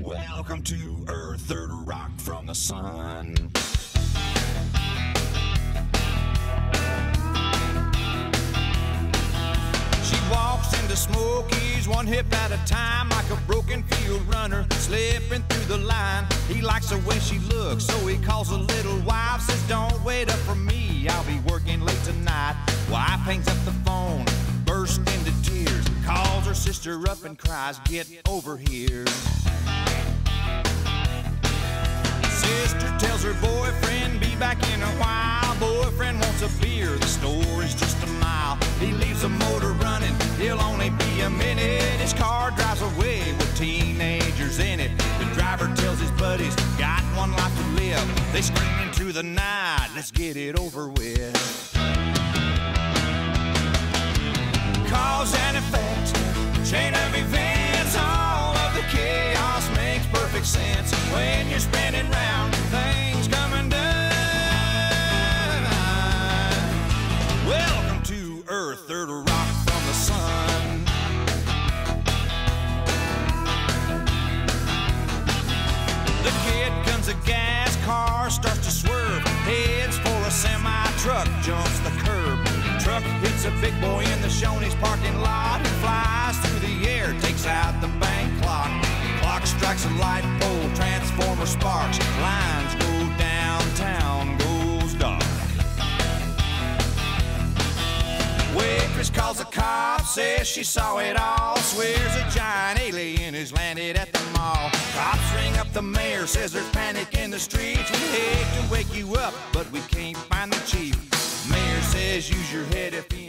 Welcome to Earth, third rock from the sun. She walks into Smokey's one hip at a time, like a broken field runner slipping through the line. He likes the way she looks, so he calls a little wife, says, Don't wait up for me, I'll be working late tonight. Wife hangs up the phone, bursts into tears, calls her sister up and cries, Get over here. Store is just a mile. He leaves the motor running, he'll only be a minute. His car drives away with teenagers in it. The driver tells his buddies, Got one life to live. They scream into the night, Let's get it over with. Cause and effect, chain of events, all of the chaos makes perfect sense when you're spinning round, Earth, third rock from the sun. The kid guns a gas, car starts to swerve, heads for a semi truck, jumps the curb. Truck hits a Big Boy in the Shoney's parking lot and flies through the air, takes out the bank clock. Clock strikes a light pole, transformer sparks, lines cops, says she saw it all. Swears a giant alien has landed at the mall. Cops ring up the mayor, says there's panic in the streets. We hate to wake you up, but we can't find the chief. Mayor says use your head if you